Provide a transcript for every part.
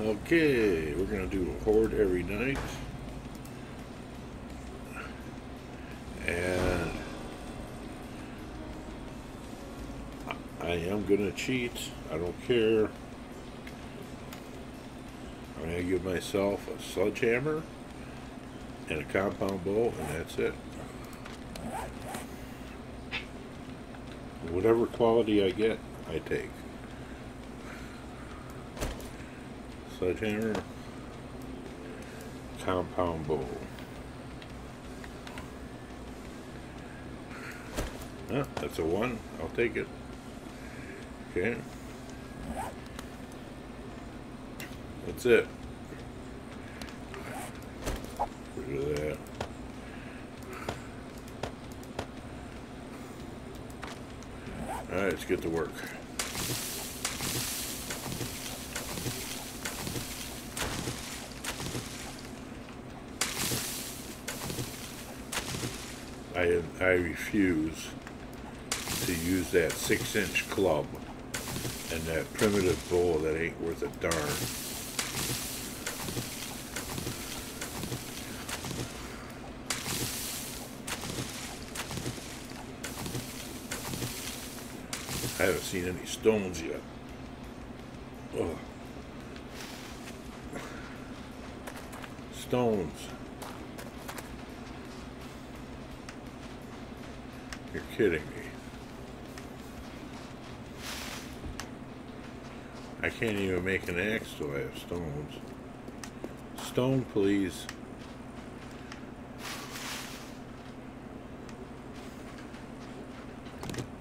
Okay, we're gonna do a horde every night. And I am gonna cheat. I don't care. I'm gonna give myself a sledgehammer and a compound bow, and that's it. Whatever quality I get, I take. Sledgehammer, compound bow. Ah, that's a one. I'll take it. Okay. That's it. Rid of that. Alright, let's get to work. I, refuse to use that six inch club and that primitive bowl that ain't worth a darn. I haven't seen any stones yet. Ugh. Stones. You're kidding me. I can't even make an axe till I have stones. Stone, please.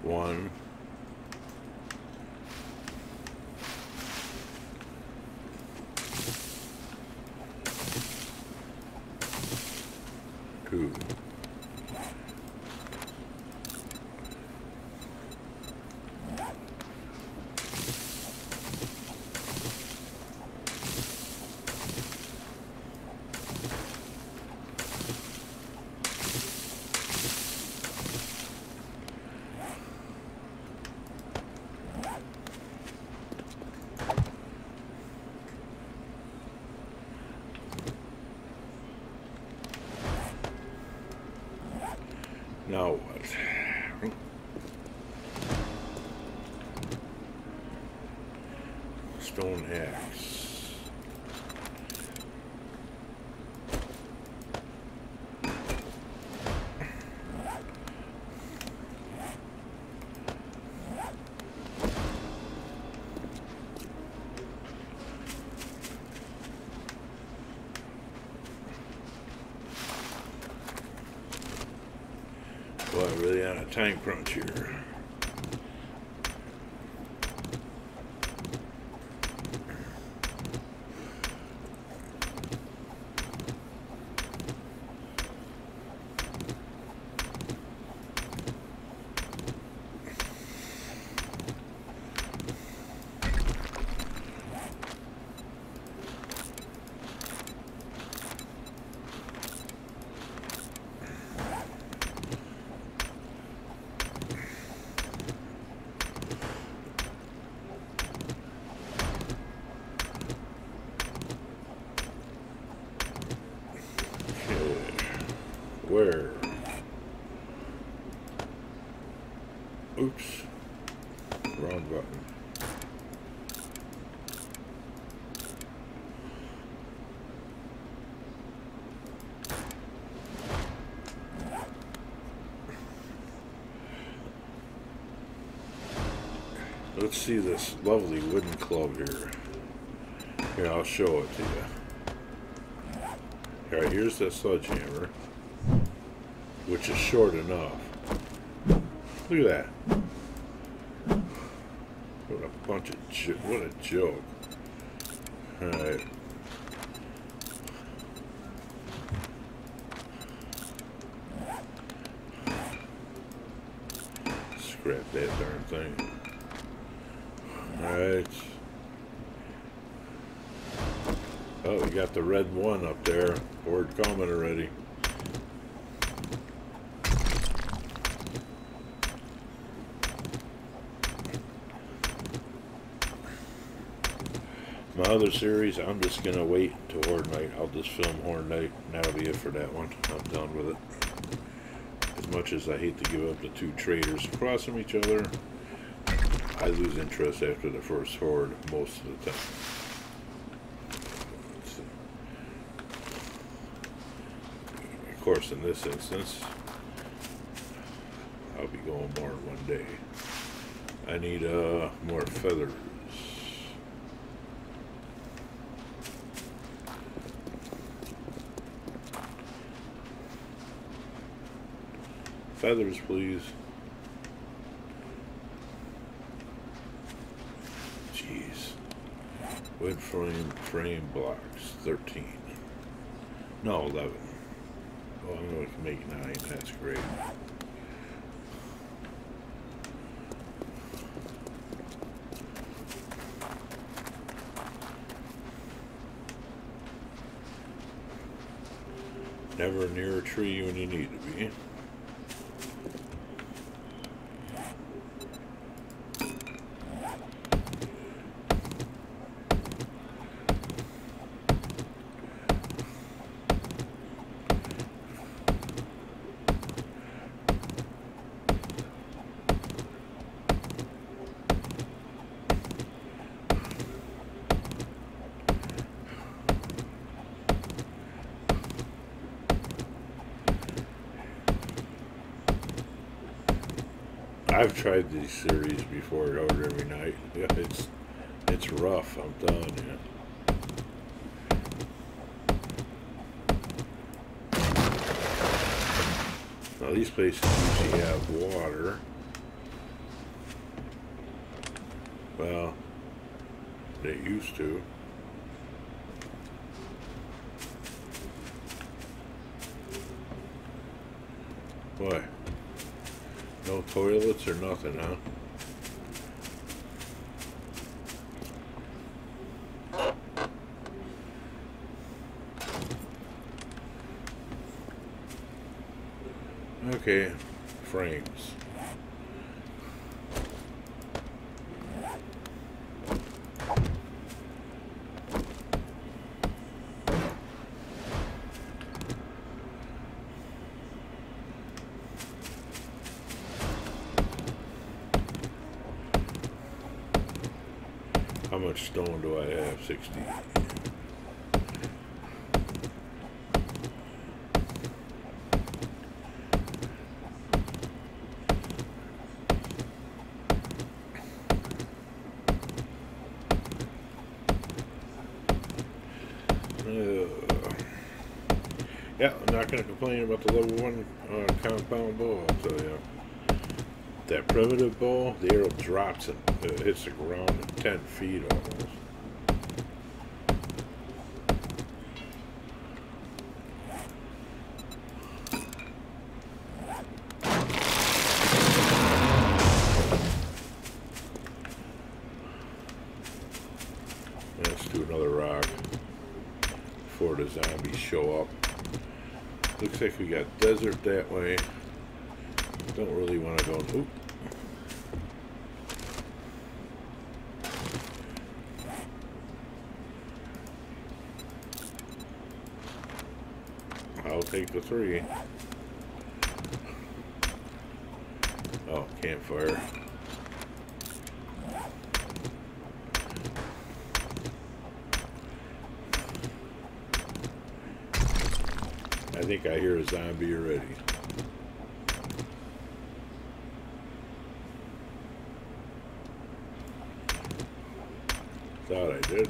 One. Two. Now what? Stone axe. Really on a time crunch here. Okay. Where? Oops. Wrong button. Let's see this lovely wooden club here. Here, I'll show it to you. Alright, here's the sledgehammer, which is short enough. Look at that. What a bunch of what a joke. Alright. Scrap that darn thing. Alright. We got the red one up there. Board coming already. My other series, I'm just gonna wait to Horde Night. I'll just film Horde Night, and that'll be it for that one. I'm done with it. As much as I hate to give up the two traders across from each other, I lose interest after the first Horde most of the time. Of course, in this instance, I'll be going more one day. I need uh, more feathers. Feathers, please. Jeez. Wood frame, frame blocks, 13. No, 11. Oh, I'm going to make 9. That's great. Never near a tree when you need to be. I've tried these series before, over every night. Yeah, it's it's rough. I'm telling you. Now these places usually have water. Well, they used to. What? No toilets or nothing, huh? Okay, frames. How much stone do I have? 60. Uh, yeah, I'm not going to complain about the level 1 uh, compound ball. I'll tell you. That primitive ball, the arrow drops and uh, hits the ground at 10 feet almost. Let's do another rock before the zombies show up. Looks like we got desert that way. Don't really want to go. Oop. I'll take the three. Oh, campfire. Think I hear a zombie already. Thought I did.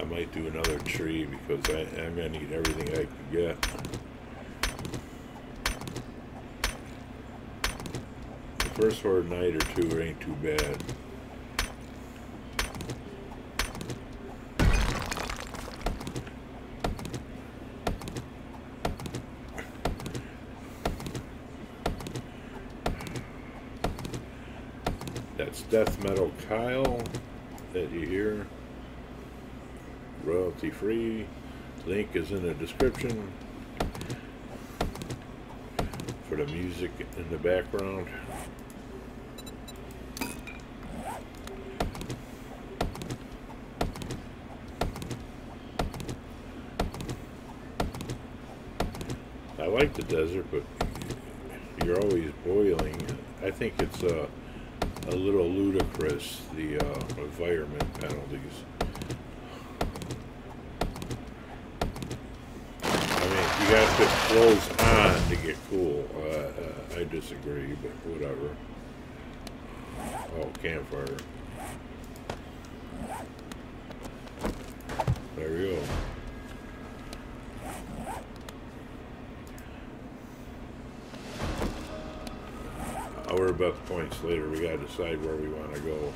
I might do another tree because I, I'm gonna need everything I can get. The first for a night or two ain't too bad. That's Death Metal Kyle that you hear. royalty free. Link is in the description for the music in the background. I like the desert, but you're always boiling. I think it's a, a little ludicrous, the uh, environment penalties. I mean, you gotta put clothes on to get cool. Uh, uh, I disagree, but whatever. Oh, campfire. About the points later. We gotta decide where we wanna go.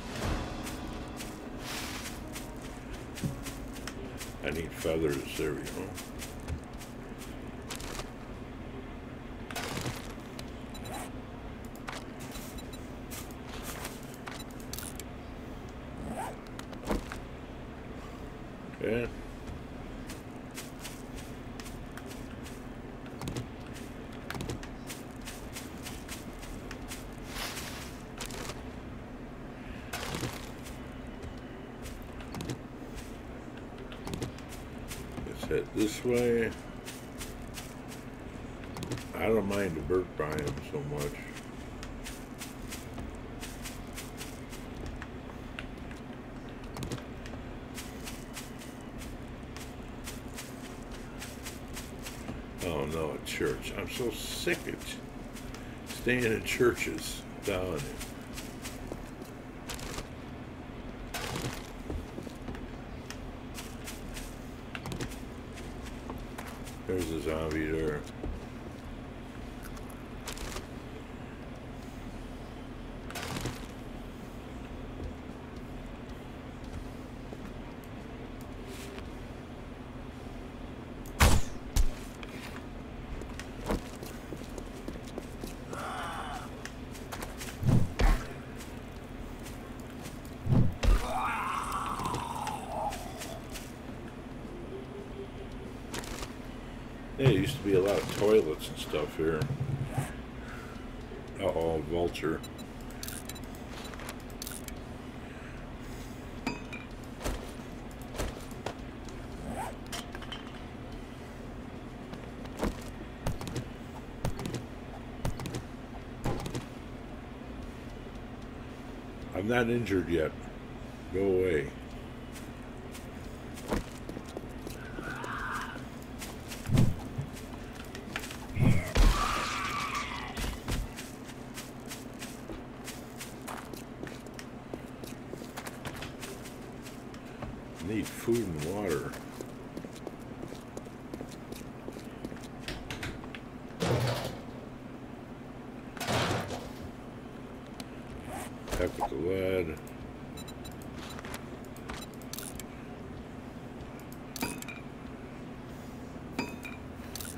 I need feathers, there we go. Okay. Let's head this way. I don't mind the burnt biome so much. Oh no, a church. I'm so sick of staying in churches down here. There's a zombie there. Yeah, there used to be a lot of toilets and stuff here. Uh oh, vulture. I'm not injured yet. Go away. Need food and water. Heck with the lead.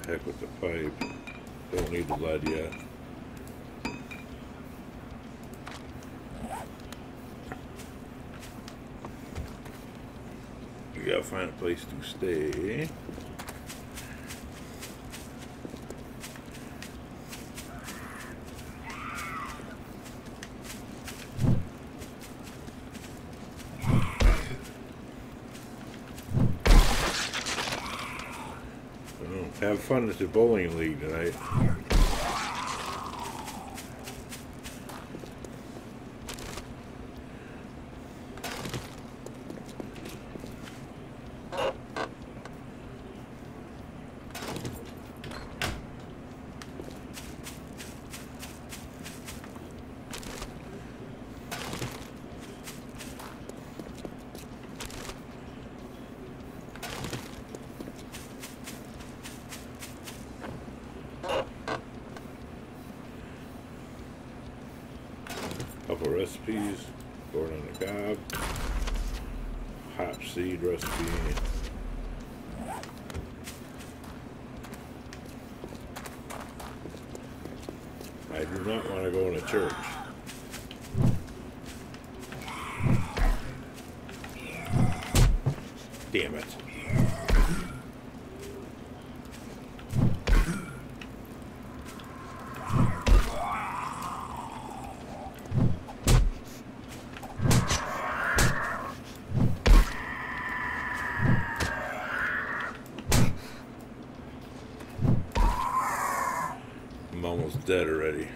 Heck with the pipe. Don't need the lead yet. We gotta find a place to stay. Have fun at the bowling league tonight. Couple recipes. Corn on the cob. Hop seed recipe. I do not want to go in a church. Damn it. Dead already.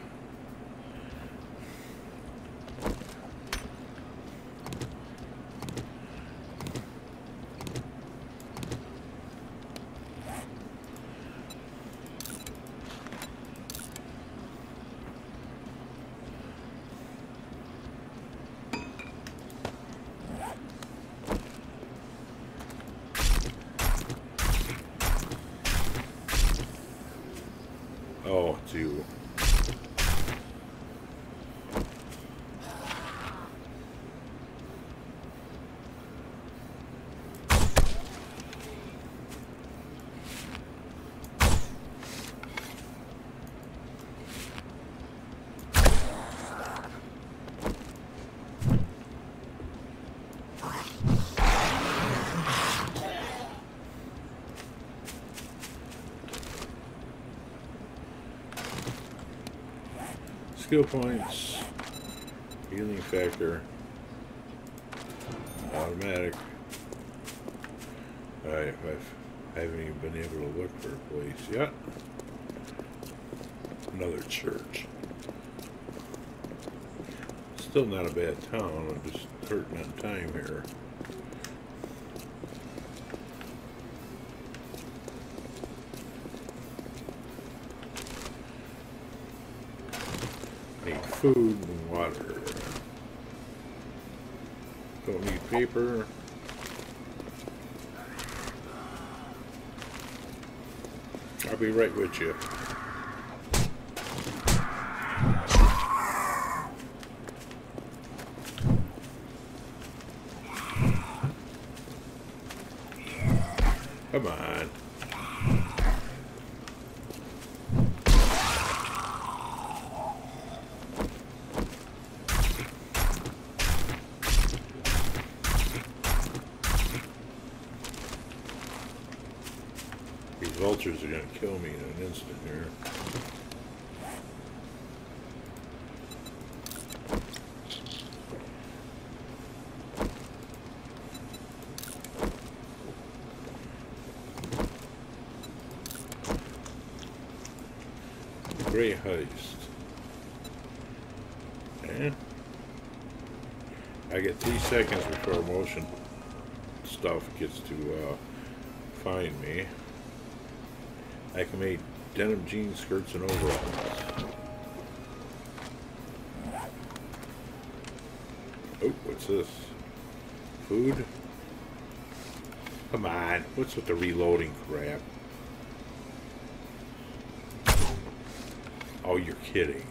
Oh, it's you. Skill points, healing factor, automatic. Alright, I haven't even been able to look for a place yet. Another church. Still not a bad town, I'm just hurting on time here. Need food and water. Don't need paper. I'll be right with you. Come on. These vultures are gonna kill me in an instant here. Great heist. Eh? I get three seconds before motion stuff gets to uh, find me. I can make denim jeans, skirts, and overalls. Oh, what's this? Food? Come on, what's with the reloading crap? Oh, you're kidding.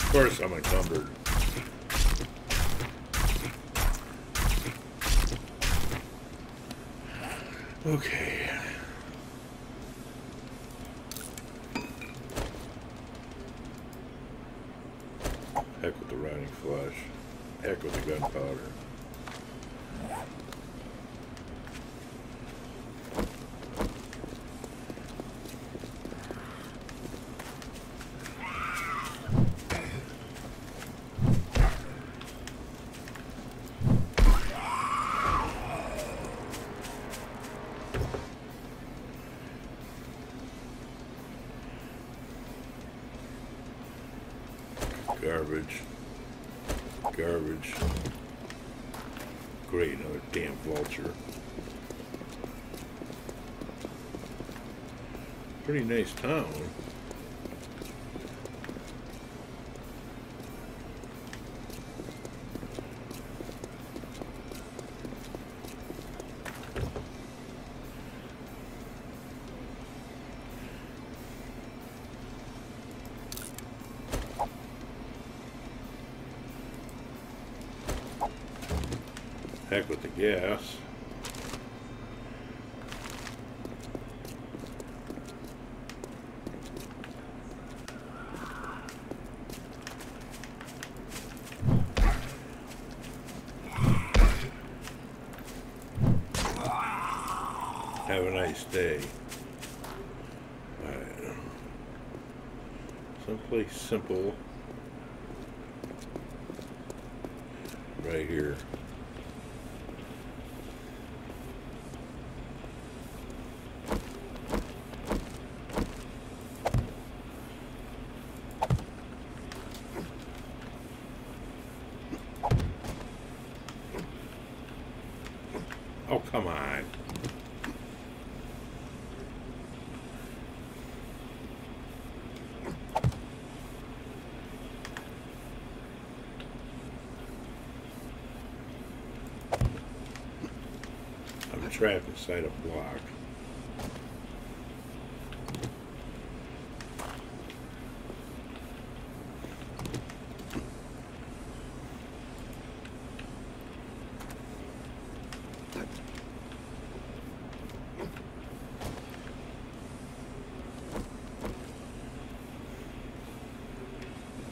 Of course I'm encumbered. Okay. Heck with the rotting flesh. Heck with the gunpowder. Garbage. Garbage. Great, another damn vulture. Pretty nice town. Heck with the gas. Have a nice day. Alright. Someplace simple. Right here. Oh, come on. I'm trapped inside a block.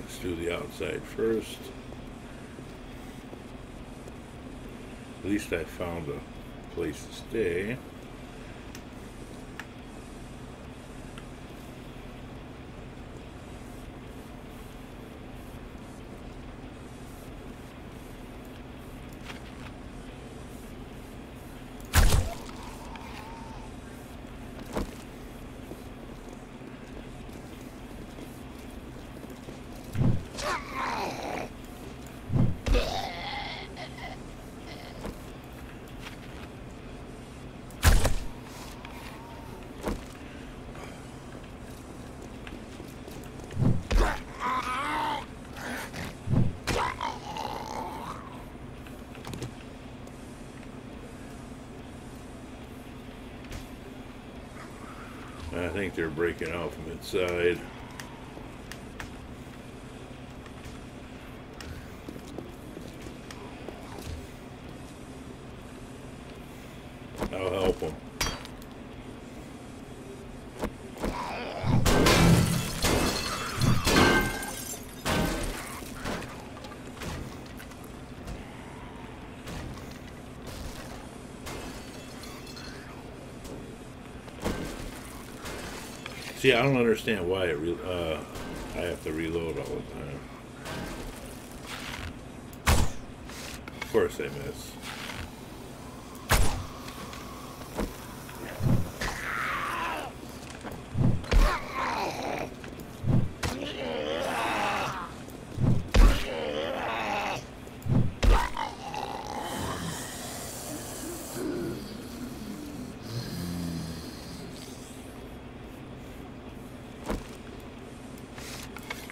Let's do the outside first. At least I found a place to stay. I think they're breaking out from inside. I'll help them. See, I don't understand why it re- uh, I have to reload all the time. Of course I miss.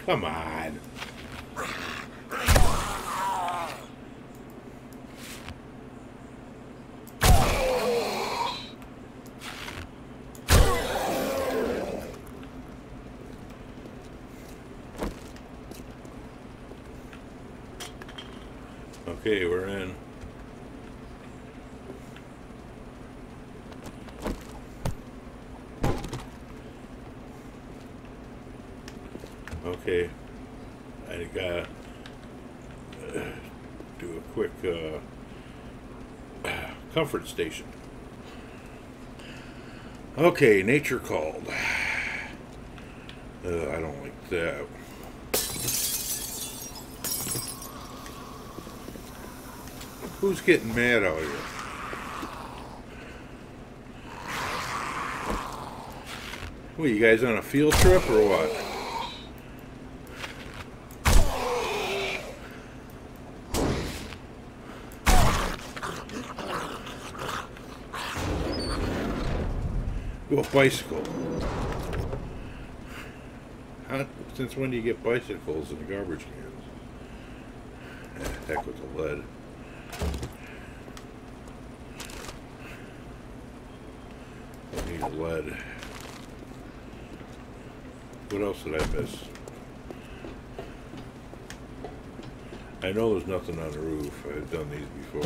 Come on. Okay, we're in. Okay, I gotta uh, do a quick uh, comfort station. Okay, nature called. Uh, I don't like that. Who's getting mad out here? What, you guys on a field trip or what? Go bicycle. How, since when do you get bicycles in the garbage cans? Heck with the lead. Don't need lead. What else did I miss? I know there's nothing on the roof. I've done these before.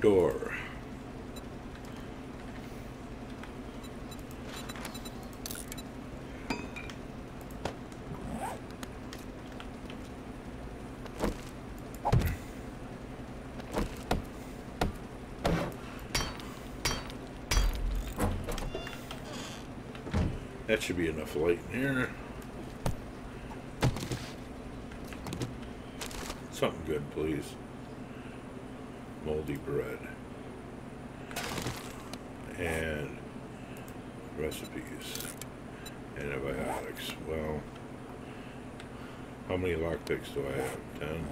Door. That should be enough light in here. Something good, please. Moldy bread. And recipes. Antibiotics. Well, how many lockpicks do I have? Ten?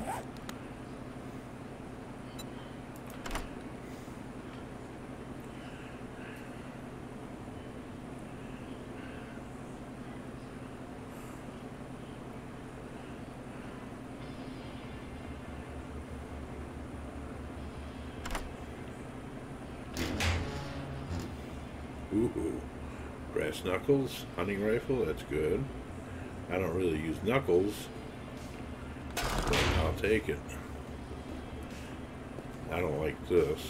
Ooh, knuckles, hunting rifle, that's good. I don't really use knuckles, but I'll take it. I don't like this.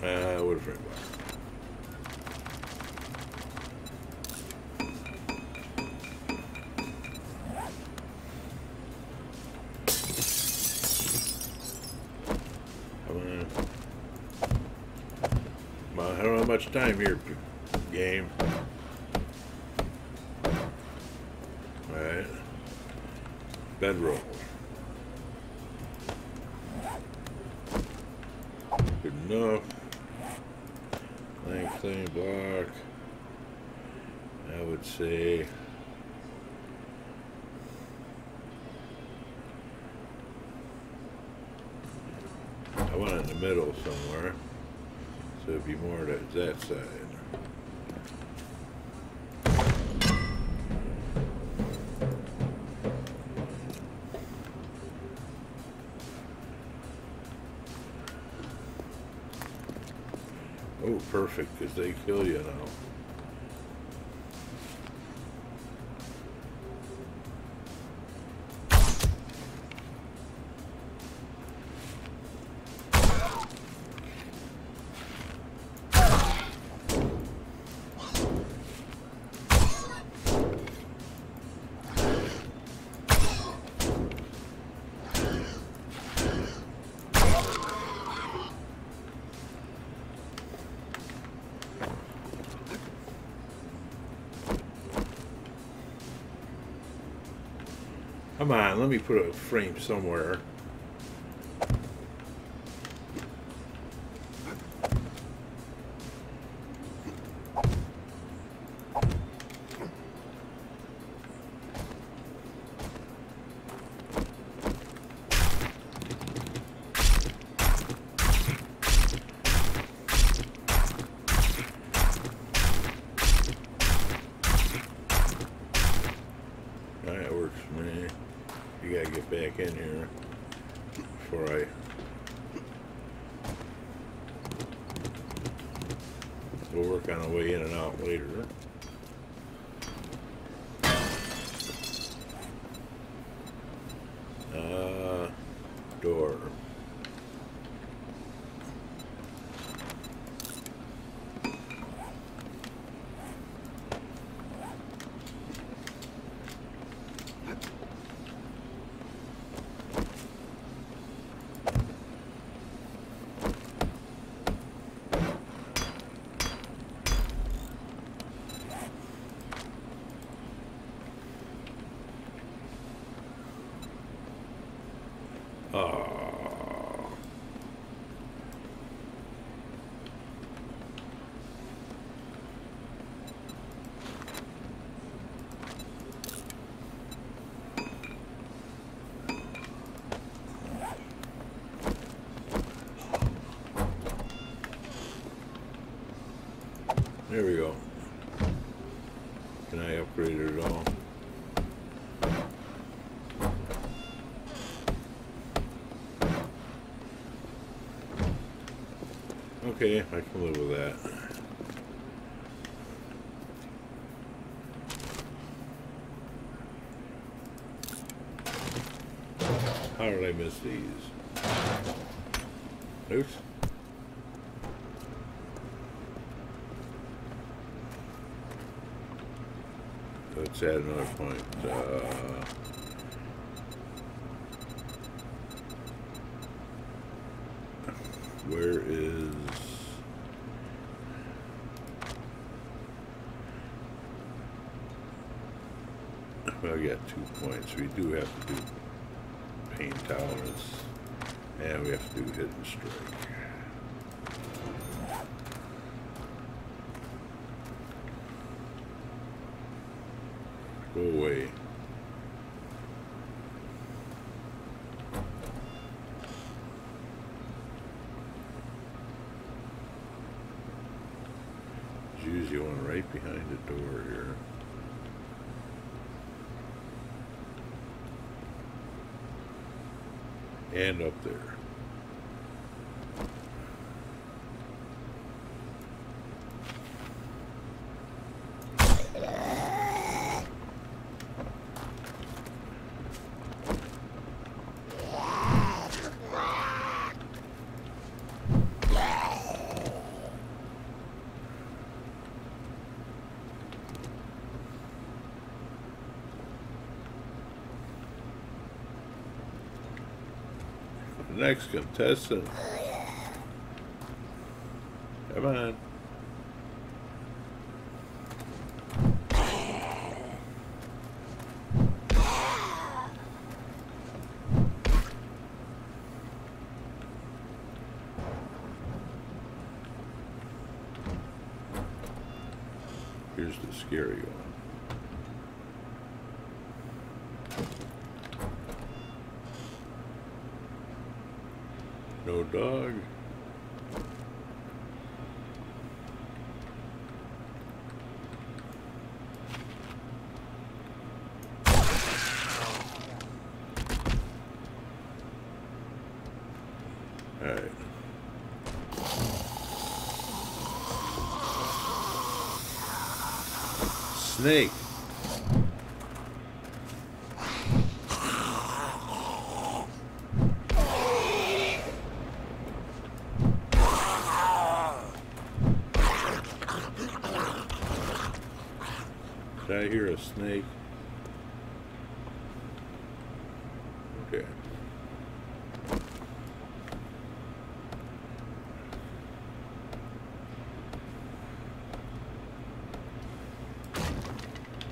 Uh, what. I don't have much time here, game. Alright. Bedroll. Good enough. Length, clean block. I would say. I want it in the middle somewhere. So it'd be more to that side. Oh, perfect, because they kill you now. Come on, let me put a frame somewhere. That works for me. You gotta get back in here before I. We'll work on a way in and out later. Uh, door. Oh. There we go. Can I upgrade it at all? Okay, I can live with that. How did I miss these? Oops. Let's add another point. Uh, where is well, I got two points. We do have to do pain tolerance and we have to do hidden strike. There's usually one right behind the door here. And up there. Next contestant. Come on. Here's the scary one. No dog. Snake. Did I hear a snake? Okay.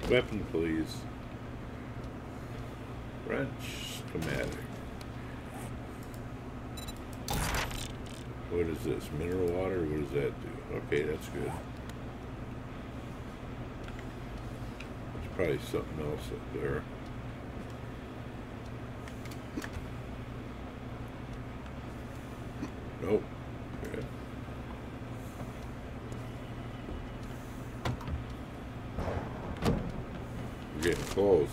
Weapon, please. Wrench schematic. What is this? Mineral water? What does that do? Okay, that's good. Probably something else up there. Nope. Okay. We're getting close.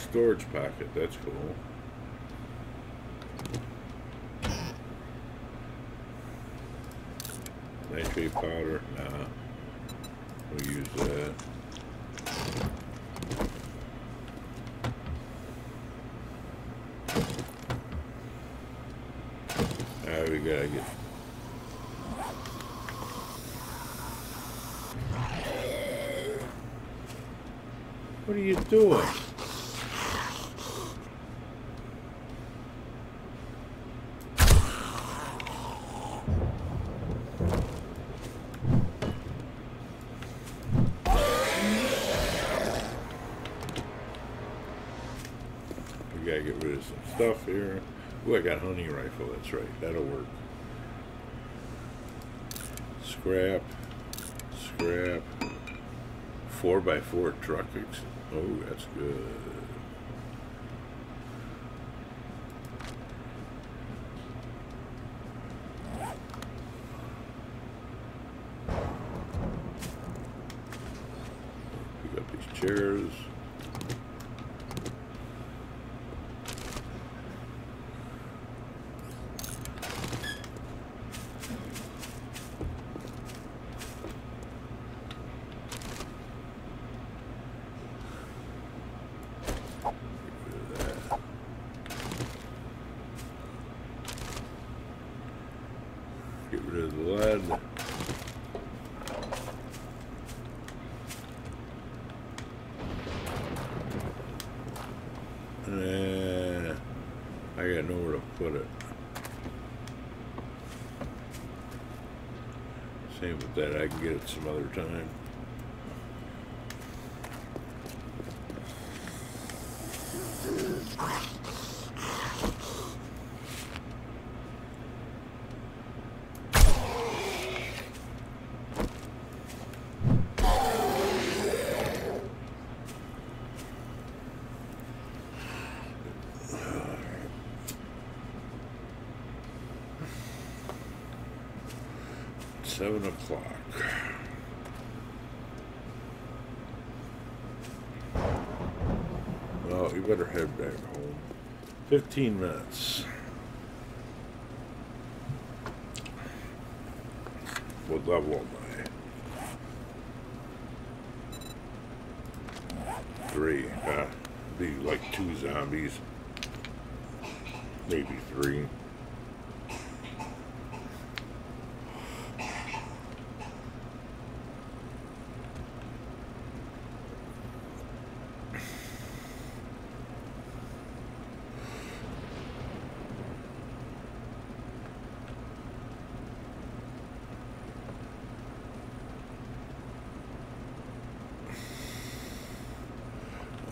Storage packet, that's cool. Nitrate powder, nah. We'll use that. Alright, we gotta get What are you doing? We gotta get rid of some stuff here. Ooh, I got hunting rifle, that's right. That'll work. Scrap. Scrap. Four by four truck. Ex oh, that's good. stairs. Get rid of the lead. Uh, I got nowhere to put it. Same with that, I can get it some other time. Seven o'clock. Well, you better head back home. Fifteen minutes. What level I? Three. Uh, be like two zombies. Maybe three.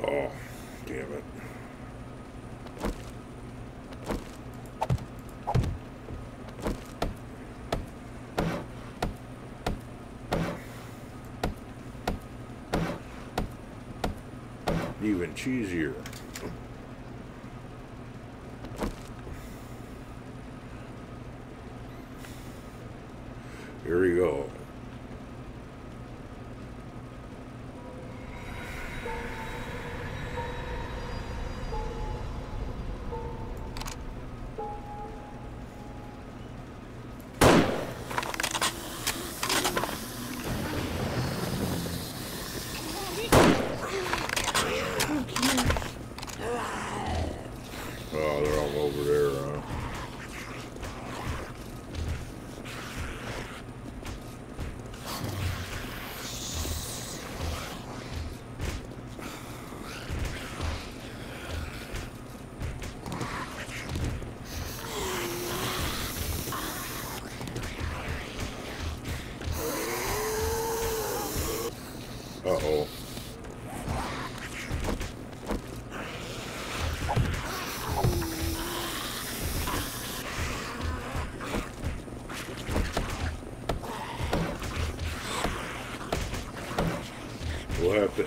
Oh, damn it. Even cheesier.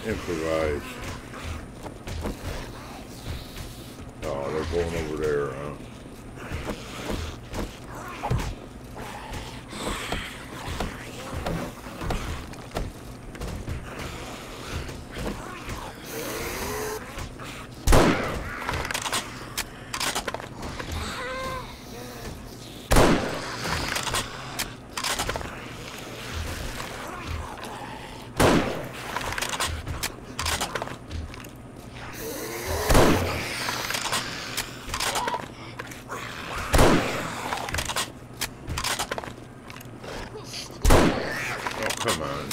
Improvise. Oh, they're going over there, huh? Oh, come on.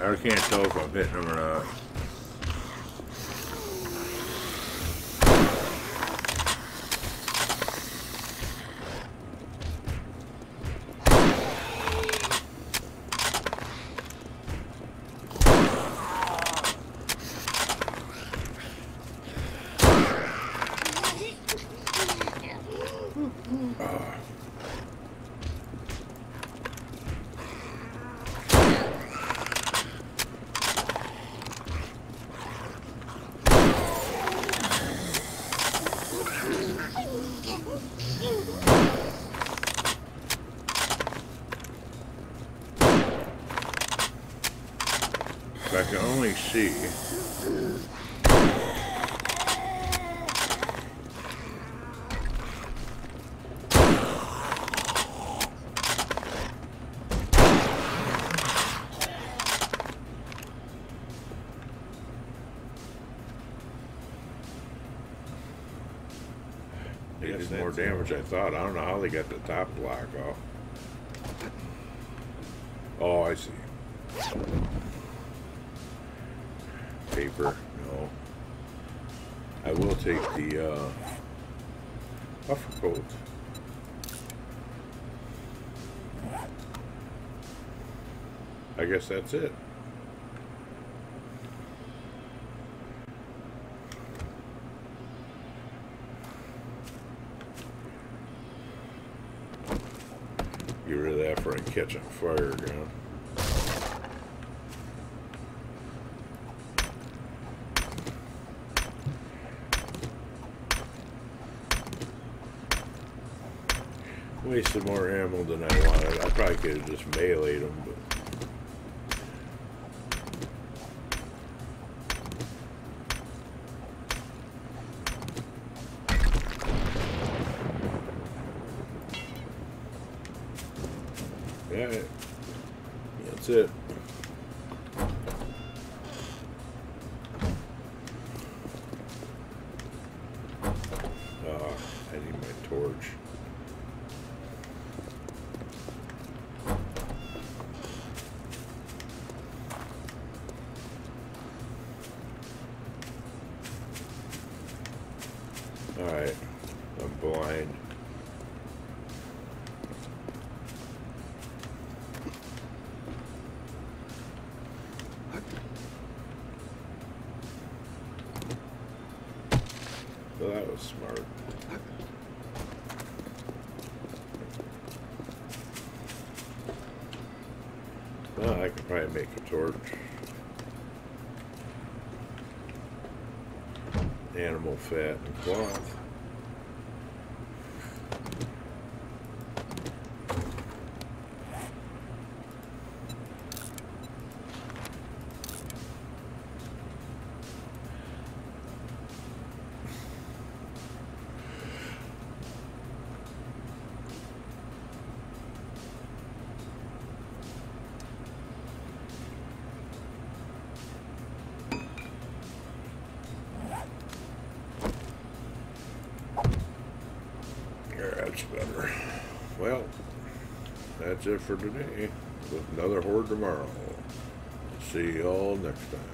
I can't tell if I'm hitting them or not. They did more damage I thought. I don't know how they got the top block off. Oh, I see. Paper, no. I will take the uh, puffer coat. I guess that's it. Get rid of that for I catch on fire again. Wasted more ammo than I wanted. I probably could have just meleeed them, but I could probably make a torch. Animal fat and cloth. That's it for today. With another horde tomorrow. See y'all next time.